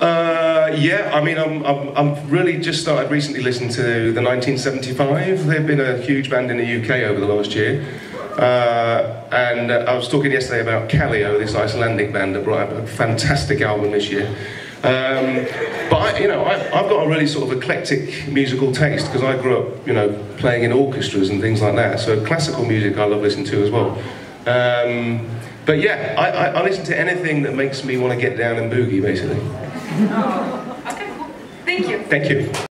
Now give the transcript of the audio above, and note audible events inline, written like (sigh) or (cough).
yeah, I mean, I'm, I'm, I'm really just started recently listening to the 1975. They've been a huge band in the UK over the last year. Uh, and uh, I was talking yesterday about Kaleo, this Icelandic band that brought out a fantastic album this year. Um, but I, you know, I, have got a really sort of eclectic musical taste because I grew up, you know, playing in orchestras and things like that. So classical music I love listening to as well. Um, but yeah, I, I, I listen to anything that makes me want to get down and boogie, basically. (laughs) Okay, cool. Thank you. Thank you.